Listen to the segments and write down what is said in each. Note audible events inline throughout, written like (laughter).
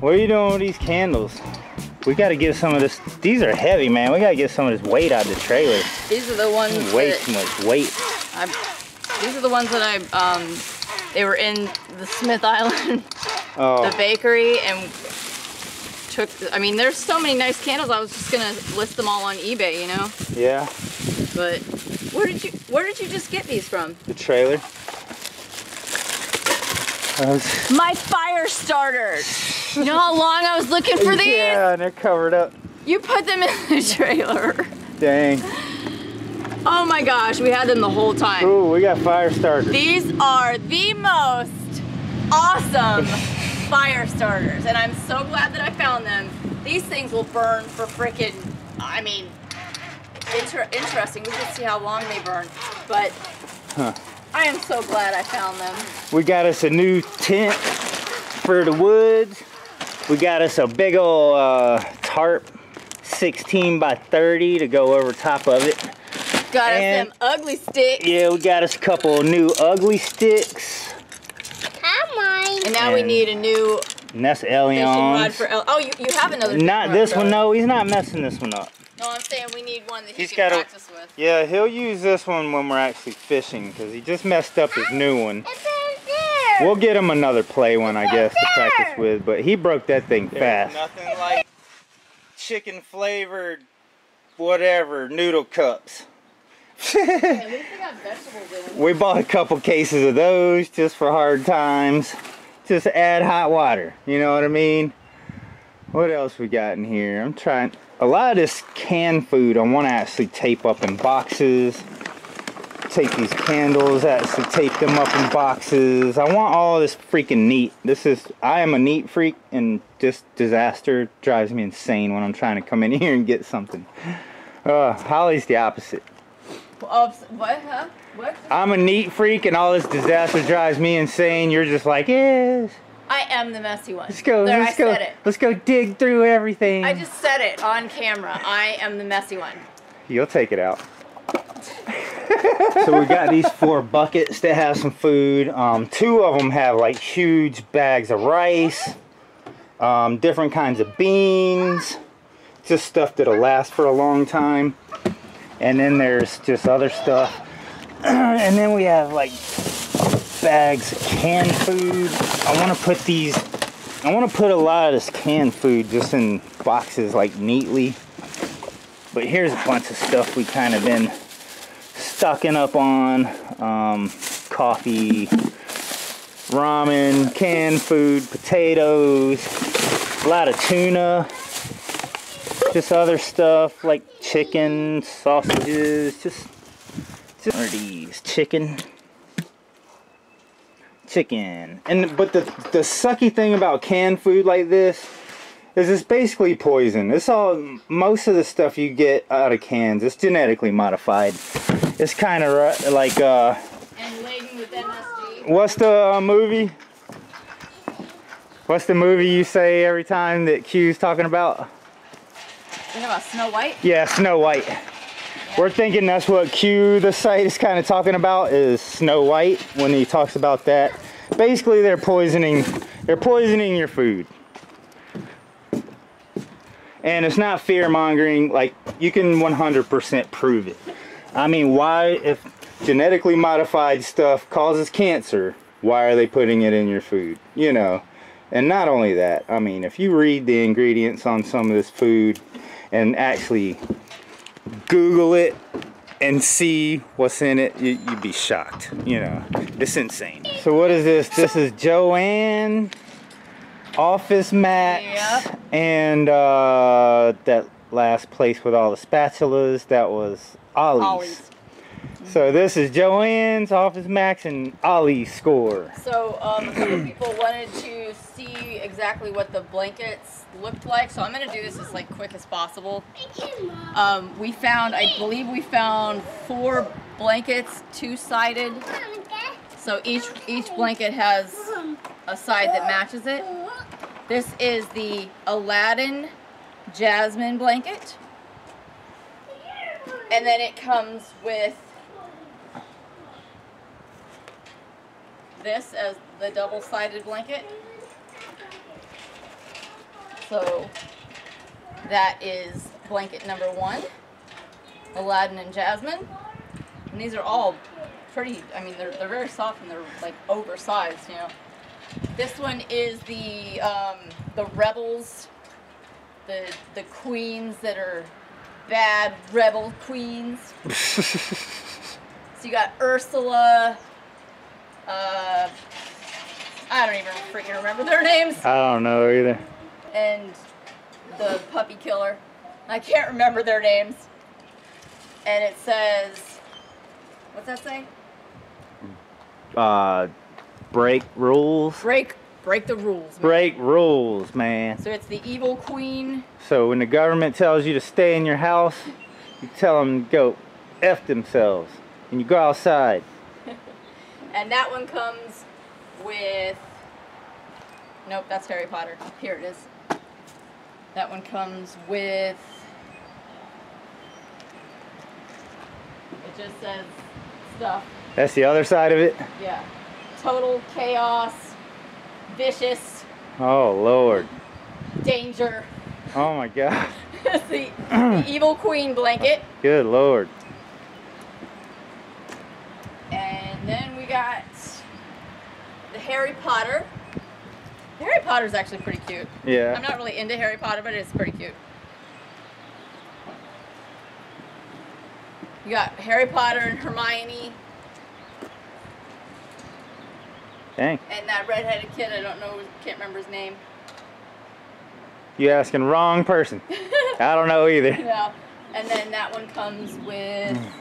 What are you doing with these candles? We gotta get some of this. These are heavy, man. We gotta get some of this weight out of the trailer. These are the ones Way that too much weight. I, these are the ones that I, um, they were in the Smith Island, (laughs) Oh, the bakery, and took, I mean, there's so many nice candles, I was just gonna list them all on eBay, you know? yeah. But where did you, where did you just get these from? The trailer. Was- My fire starters! You know how long I was looking for these? Yeah, and they're covered up. You put them in the trailer. Dang. Oh my gosh, we had them the whole time. Ooh, we got fire starters. These are the most awesome (laughs) fire starters, and I'm so glad that I found them. These things will burn for freaking, I mean, inter interesting. We can see how long they burn, but Huh. I am so glad I found them. We got us a new tent for the woods. We got us a big ol' uh, tarp, 16 by 30 to go over top of it. Got And- us them ugly sticks, Yeah, we got us a couple new ugly sticks. Have mine. and now we need a new And that's fishing rod Elion. for El- Oh, you, you have another Not this one, El- no, he's not messing this one up. No, I'm saying we need one that he He's can gotta- practice with. Yeah, he'll use this one when we're actually fishing because he just messed up his new one. It's in there. We'll get him another play one, I guess, to practice with, but he broke that thing fast. Nothing like chicken flavored, whatever, noodle cups. At least they got vegetables. We bought a couple cases of those just for hard times. Just add hot water, you know what I mean? What else we got in here? I'm trying, a lot of this canned food I want to actually tape up in boxes. Take these candles, actually tape them up in boxes. I want all this freaking neat. This is, I am a neat freak and this disaster drives me insane when I'm trying to come in (laughs) here and get something. Uh, Hollie's the opposite. Of, what, huh? What? I'm a neat freak and all this disaster drives me insane. You're just like, yes. I am the messy one. Let's go. There, let's I go. said it. Let's go dig through everything. I just said it on camera. I am the messy one. You'll take it out. so we got these four buckets that have some food. Um, two of them have like huge bags of rice, um, different kinds of beans, just stuff that'll last for a long time. And then there's just other stuff. (clears throat) and then we have like bags of canned food. I want to put these, I want to put a lot of this canned food just in boxes like neatly. But here's a bunch of stuff we kind of been stocking up on. Um, coffee, ramen, canned food, potatoes, a lot of tuna, just other stuff like chicken, sausages, just, just are these chicken, chicken. And but the the sucky thing about canned food like this is it's basically poison. It's all most of the stuff you get out of cans. It's genetically modified. It's kind of like uh, And laden with MSG. what's the uh, movie? What's the movie you say every time that Q's talking about? About Snow White? Yeah, Snow White. We're thinking that's what Q, the site, is kind of talking about is Snow White when he talks about that. Basically, they're poisoning, they're poisoning your food. And it's not fear mongering, like you can 100% prove it. I mean, why, if genetically modified stuff causes cancer, why are they putting it in your food? You know, and not only that, I mean, if you read the ingredients on some of this food and actually Google it and see what's in it, you, you'd be shocked. You know, it's insane. So what is this? This is Joann, Office Max, Yep. and uh, that last place with all the spatulas. That was Ollie's. Ollie's. So this is Joann's, Office Max, and Ollie's score. So um, a couple people wanted to see exactly what the blankets looked like. So I'm gonna do this as like quick as possible. Um, we found, I believe we found four blankets, two-sided. So each each blanket has a side that matches it. This is the Aladdin Jasmine blanket. And then it comes with this as the double-sided blanket. So that is blanket number one, Aladdin and Jasmine. And these are all pretty, I mean, they're, they're very soft and they're like oversized, you know. This one is the, um, the rebels, the, the queens that are bad rebel queens. (laughs) So you got Ursula, uh, I don't even freaking remember their names, I don't know either. and the puppy killer. I can't remember their names. And it says, what's that say? Uh, break rules. Break, break the rules. man. Break rules, man. So it's the evil queen. So when the government tells you to stay in your house, you tell them to go F themselves. And you go outside. And that one comes with. Nope, that's Harry Potter. Here it is. That one comes with. It just says stuff. That's the other side of it. Yeah. Total chaos, vicious, Oh, Lord. danger. Oh, my God. (laughs) The, the evil queen blanket. Good Lord. Harry Potter. Harry Potter's actually pretty cute. Yeah. I'm not really into Harry Potter, but it's pretty cute. You got Harry Potter and Hermione Dang. and that redheaded kid. I don't know, can't remember his name. You asking wrong person. (laughs) I don't know either. Yeah. And then that one comes with mm.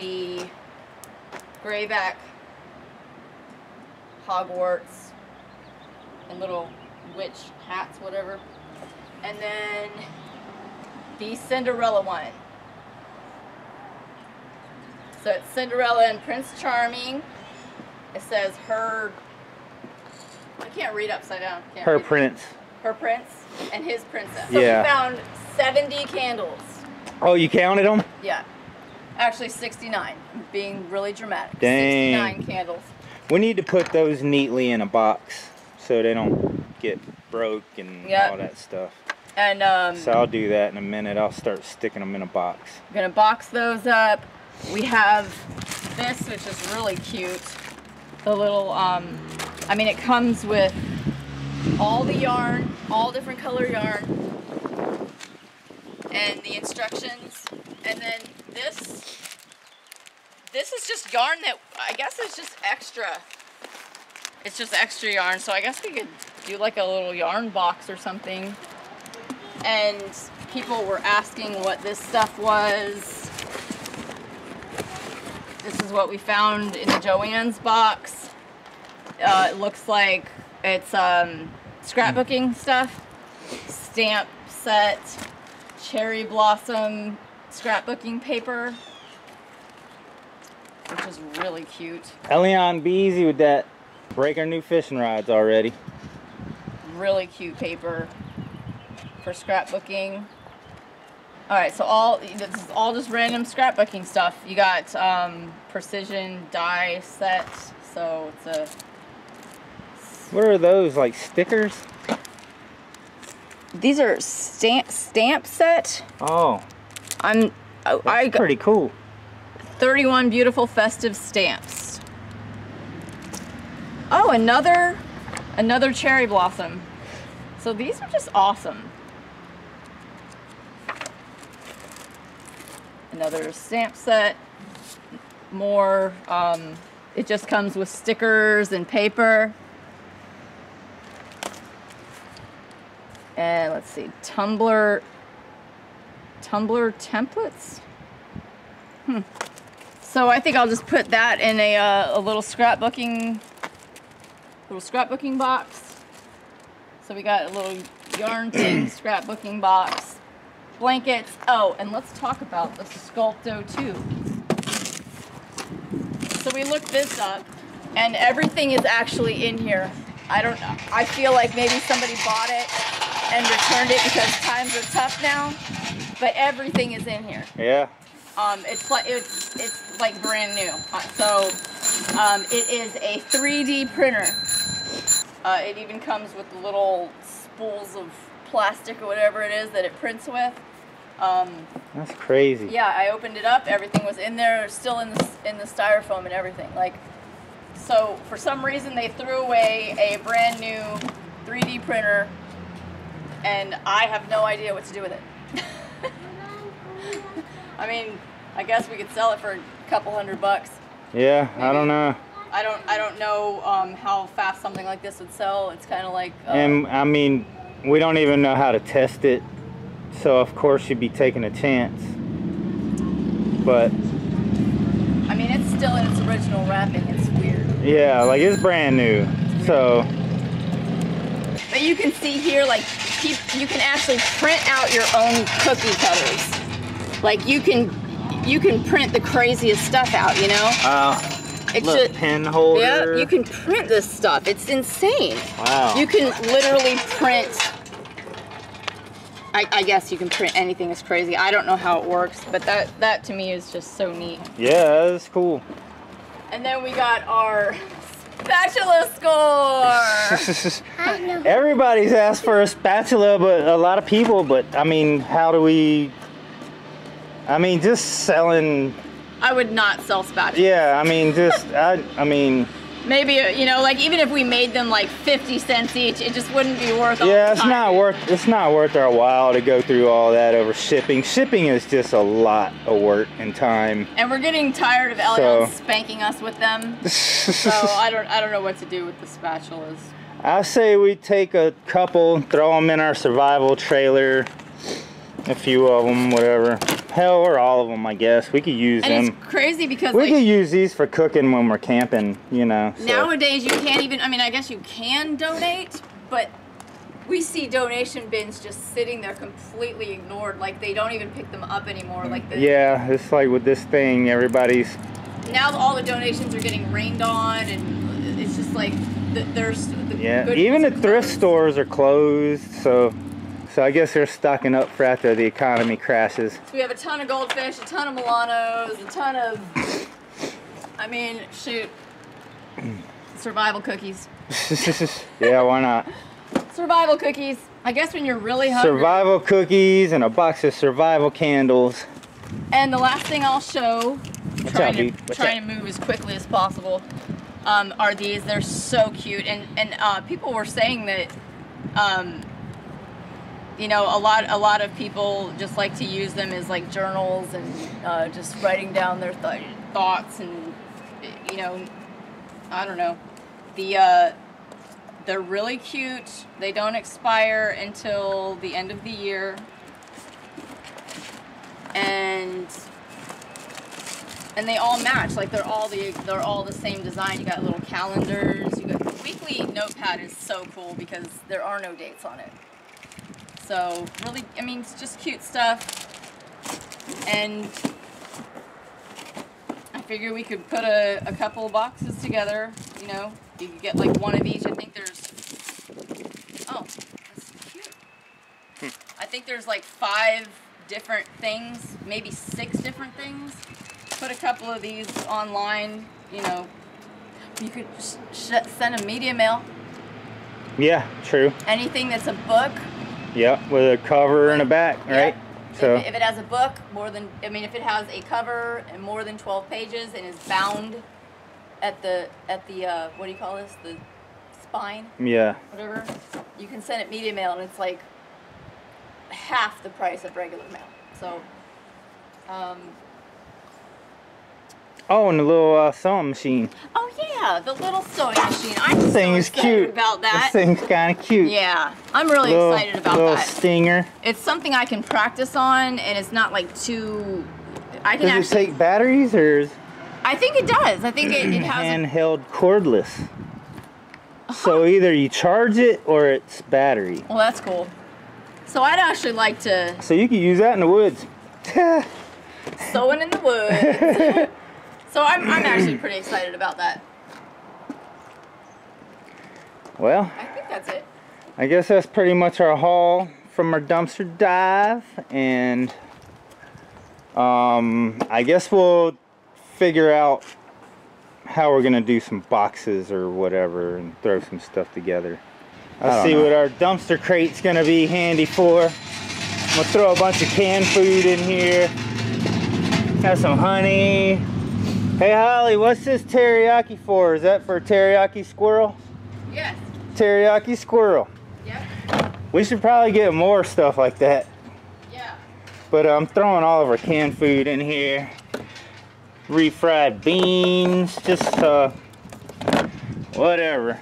the Greyback Hogwarts and little witch hats, whatever. And then the Cinderella one. So it's Cinderella and Prince Charming. It says her. I can't read upside down. Can't Her prince. Her prince and his princess. So Yeah. we found 70 candles. Oh, you counted them? Yeah. Actually 69. Being really dramatic. Dang. 69 candles. We need to put those neatly in a box so they don't get broke and Yep. all that stuff. And um So I'll do that in a minute. I'll start sticking them in a box. I'm gonna box those up. We have this, which is really cute. The little, um, I mean, it comes with all the yarn, all different color yarn, and the instructions. And then this, this is just yarn that I guess is just extra. It's just extra yarn, so I guess we could do like a little yarn box or something. And people were asking what this stuff was. This is what we found in the Joann's box. Uh, it looks like it's um, scrapbooking stuff, stamp set, cherry blossom scrapbooking paper, which is really cute. Elion, be easy with that. Break our new fishing rods already. Really cute paper for scrapbooking. All right, so all this is all just random scrapbooking stuff. You got um, precision die set, so it's a What are those, like stickers? These are stamp stamp set. Oh, I'm I, that's I got pretty cool. 31 beautiful festive stamps. Oh, another another cherry blossom. So these are just awesome. Another stamp set. More um, it just comes with stickers and paper. And let's see, Tumbler Tumbler templates. Hmm. So I think I'll just put that in a, uh, a little scrapbooking, little scrapbooking box. So we got a little yarn thing, (clears throat) scrapbooking box, blankets. Oh, and let's talk about the Sculpto too. So we looked this up, and everything is actually in here. I don't know. I feel like maybe somebody bought it and returned it because times are tough now. But everything is in here. Yeah. Um, it's like it's it's like brand new. Uh, So um, it is a 3D printer. Uh, it even comes with little spools of plastic or whatever it is that it prints with. Um, That's crazy. yeah, I opened it up. Everything was in there, still in the in the styrofoam and everything. Like, so for some reason they threw away a brand new 3D printer, and I have no idea what to do with it. (laughs) I mean, I guess we could sell it for couple hundred bucks. Yeah, I don't know. I don't I don't know um, how fast something like this would sell. It's kind of like uh, And I mean, we don't even know how to test it. So of course you'd be taking a chance. But I mean it's still in its original wrapping. It's weird. yeah, like it's brand new. So But you can see here, like, you can actually print out your own cookie cutters. Like, you can, you can print the craziest stuff out, you know? uh It's look, just, pen holder. yeah, you can print this stuff. It's insane. Wow. You can literally print. I, I guess you can print anything that's crazy. I don't know how it works, but that that to me is just so neat. yeah, that's cool. And then we got our spatula score. (laughs) I know. Everybody's asked for a spatula, but a lot of people. But I mean, how do we? I mean, just selling. I would not sell spatulas. Yeah, I mean, just I. I mean, Maybe uh, you know, like even if we made them like fifty cents each, it just wouldn't be worth. yeah, it's time. not worth. It's not worth our while to go through all that over shipping. Shipping is just a lot of work and time. And we're getting tired of Elion So- spanking us with them. (laughs) So I don't, I don't know what to do with the spatulas. I say we take a couple, throw them in our survival trailer, a few of them, whatever. Hell, or all of them, I guess. We could use And them. it's crazy because We like, could use these for cooking when we're camping, you know. so- nowadays you can't even. I mean, I guess you can donate, but we see donation bins just sitting there completely ignored. Like they don't even pick them up anymore. Like the, Yeah, it's like with this thing, everybody's. now all the donations are getting rained on, and it's just like the, there's the Yeah, even the thrift stores are closed, so. So I guess they're stocking up for after the economy crashes. So we have a ton of goldfish, a ton of Milanos, a ton of. I mean, shoot. Survival cookies. (laughs) yeah, why not? Survival cookies. I guess when you're really hungry. Survival cookies and a box of survival candles. And the last thing I'll show, What's trying, up, to, trying to move as quickly as possible, um, are these. They're so cute. And, and uh, people were saying that, um, you know, a lot, a lot of people just like to use them as like journals and uh, just writing down their th- thoughts and, you know, I don't know. The, uh, they're really cute. They don't expire until the end of the year. And and they all match. Like they're all the they're all the same design. You got little calendars. You got the weekly notepad is so cool because there are no dates on it. So really, I mean, it's just cute stuff. And I figure we could put a, a couple of boxes together. You know, you could get like one of each. I think there's. Oh, that's cute. Hmm. I think there's like five different things, maybe six different things. Put a couple of these online. You know, you could sh- sh- send a media mail. Yeah, true. Anything that's a book. Yep, with a cover and a back, right? So If, if it has a book, more than I mean, if it has a cover and more than twelve pages and is bound at the at the uh, what do you call this? The spine, yeah, whatever. You can send it media mail, and it's like half the price of regular mail. So, um, Oh, and the little uh, sewing machine. oh yeah, the little sewing machine. I'm This so is excited cute. about that. This thing's kind of cute. Yeah, I'm really little, excited about little that. stinger. It's something I can practice on, and it's not like too. I can Does it take batteries or is I think it does. I think it, it has. a- handheld cordless? So either you charge it or it's battery. well, that's cool. So I'd actually like to So you can use that in the woods. (laughs) sewing in the woods. (laughs) so I'm, I'm actually pretty excited about that. well, I think that's it. I guess that's pretty much our haul from our dumpster dive and um, I guess we'll figure out how we're gonna do some boxes or whatever and throw some stuff together. Let's see know. what our dumpster crate's gonna be handy for. I'm gonna throw a bunch of canned food in here. Got some honey. Hey Hollie, what's this teriyaki for? Is that for teriyaki squirrel? Yes. Teriyaki squirrel. Yep. We should probably get more stuff like that. Yeah. But I'm throwing all of our canned food in here. Refried beans, just uh, whatever.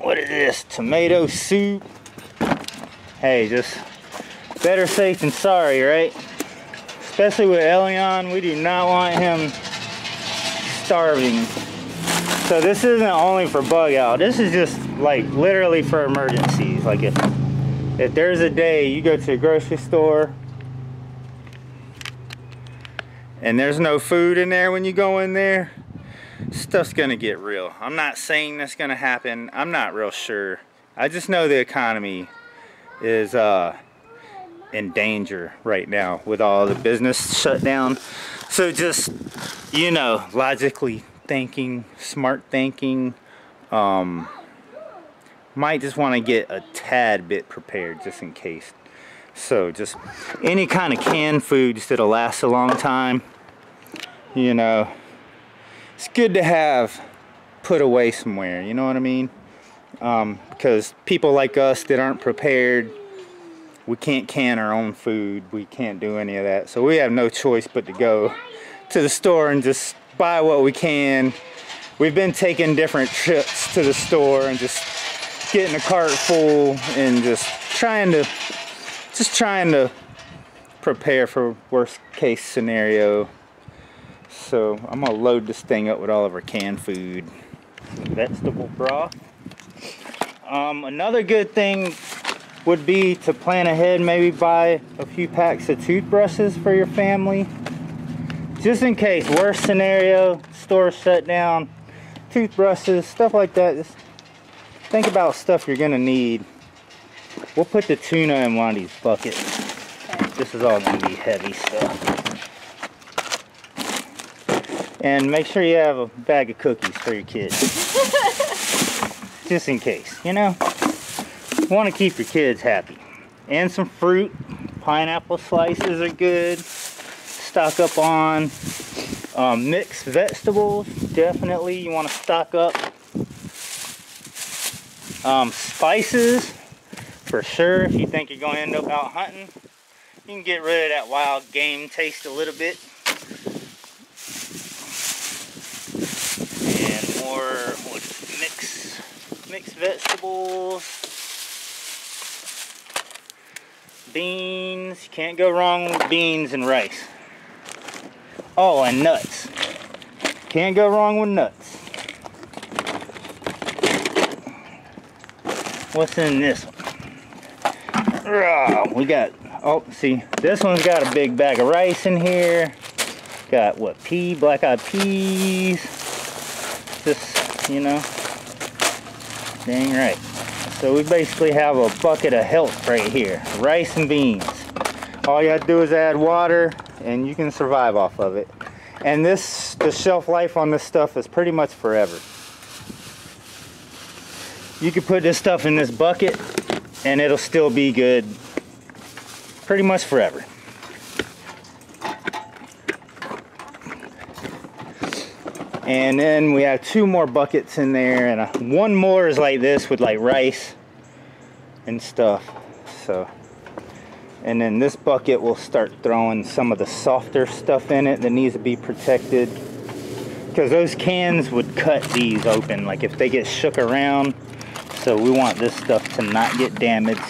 What is this? Tomato soup. Hey, just better safe than sorry, right? Especially with Elion, we do not want him starving. So this isn't only for bug out. This is just like literally for emergencies. Like if if there's a day you go to a grocery store and there's no food in there when you go in there, stuff's gonna get real. I'm not saying that's gonna happen. I'm not real sure. I just know the economy is uh, in danger right now with all the business shut down. So just, you know, logically thinking, smart thinking, um, might just want to get a tad bit prepared just in case. So just any kind of canned foods that'll last a long time, you know, it's good to have put away somewhere, you know what I mean? Um, because people like us that aren't prepared, we can't can our own food, we can't do any of that. So we have no choice but to go to the store and just buy what we can. We've been taking different trips to the store and just getting a cart full and just trying to just trying to prepare for worst case scenario. So I'm gonna load this thing up with all of our canned food, vegetable broth. Um, another good thing would be to plan ahead, maybe buy a few packs of toothbrushes for your family. Just in case, worst scenario, store shut down, toothbrushes, stuff like that. Just think about stuff you're gonna need. We'll put the tuna in one of these buckets. This is all gonna be heavy stuff. And make sure you have a bag of cookies for your kids. (laughs) Just in case, you know? Want to keep your kids happy. And some fruit. Pineapple slices are good. Stock up on um, mixed vegetables. Definitely, you want to stock up. Um, spices, for sure. If you think you're going to end up out hunting, you can get rid of that wild game taste a little bit. And more what, mix, mixed vegetables. Beans. You can't go wrong with beans and rice. Oh, and nuts. Can't go wrong with nuts. What's in this one? Rah, We got, oh, see, this one's got a big bag of rice in here. Got what, pea, black eyed peas. Just, you know, dang right. So we basically have a bucket of health right here. Rice and beans. All you have to do is add water and you can survive off of it. And this, the shelf life on this stuff is pretty much forever. You could put this stuff in this bucket and it'll still be good pretty much forever. And then we have two more buckets in there and a, one more is like this with like rice and stuff. So, and then this bucket will start throwing some of the softer stuff in it that needs to be protected. Because those cans would cut these open, like if they get shook around. So we want this stuff to not get damaged.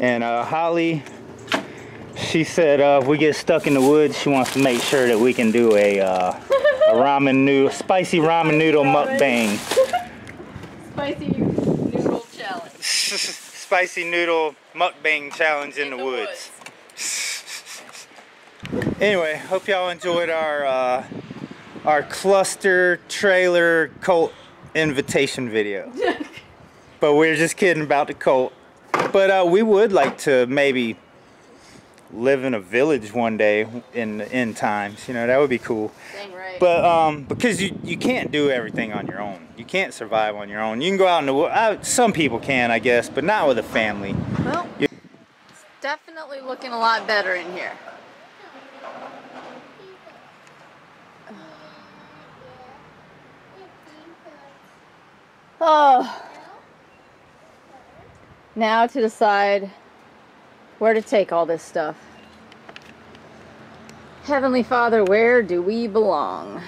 And uh, Hollie, she said uh, if we get stuck in the woods, she wants to make sure that we can do a, uh, a (laughs) ramen noodle, spicy ramen noodle mukbang. Spicy noodle challenge. (laughs) spicy noodle mukbang challenge in, the, woods. (laughs) Anyway, hope y'all enjoyed our uh, our cluster trailer cult invitation video. but we're just kidding about the cult. But uh, we would like to maybe live in a village one day in the end times. You know, that would be cool. Right. But um, because you you can't do everything on your own. You can't survive on your own. You can go out in the world. Some people can, I guess, but not with a family. well, you- it's definitely looking a lot better in here. Oh. Now to decide where to take all this stuff. Heavenly Father, where do we belong?